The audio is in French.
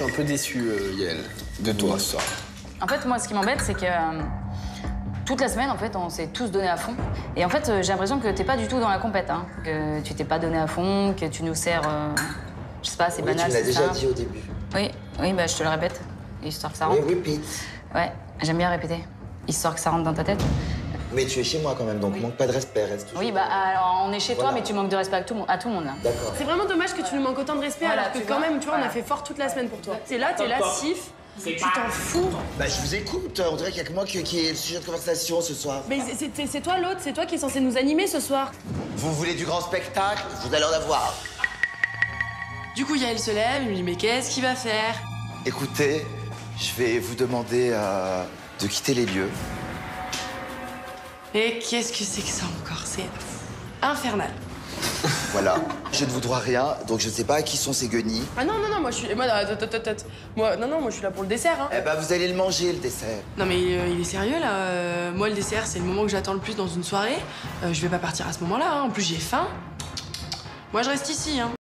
Je suis un peu déçu, euh, Yael, de toi ce soir. En fait, moi, ce qui m'embête, c'est que euh, toute la semaine, en fait, on s'est tous donné à fond. Et en fait, euh, j'ai l'impression que t'es pas du tout dans la compète, hein. Que tu t'es pas donné à fond, que tu nous sers, euh, je sais pas, c'est Oui, tu banal, me l'as déjà ça. dit au début. Oui, oui, bah je te le répète, histoire que ça Oui, rentre. repeat. Ouais, j'aime bien répéter, histoire que ça rentre dans ta tête. Mais tu es chez moi quand même, donc Oui. manque pas de respect, reste toujours. Oui, bah alors on est chez toi, mais tu manques de respect à tout, le monde- à tout le monde là. D'accord. C'est vraiment dommage que tu nous manques autant de respect Voilà, alors que quand vois, même, tu vois, on a fait fort toute la semaine pour toi. T'es là, t'es lascif, tu t'en fous. Bah, je vous écoute. On dirait qu'il y a que moi qui, qui est le sujet de conversation ce soir. Mais c'est- toi l'autre, c'est toi qui est censé nous animer ce soir. Vous voulez du grand spectacle Vous allez en avoir. Du coup, Yael se lève, il me dit Mais qu'est-ce qu'il va faire? Écoutez, je vais vous demander euh, de quitter les lieux. Et qu'est-ce que c'est que ça encore? C'est infernal. Voilà. je ne vous dois rien, donc je ne sais pas à qui sont ces guenilles. Ah non, non, non, moi je suis. Moi, attends, attends, attends, attends. Moi, non, non, moi je suis là pour le dessert. Hein. Eh ben, vous allez le manger, le dessert. Non, mais euh, il est sérieux là Euh, Moi, le dessert, c'est le moment que j'attends le plus dans une soirée. Euh, je vais pas partir à ce moment-là. hein. En plus, j'ai faim. Moi, je reste ici. Hein.